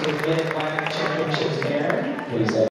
to the red flag.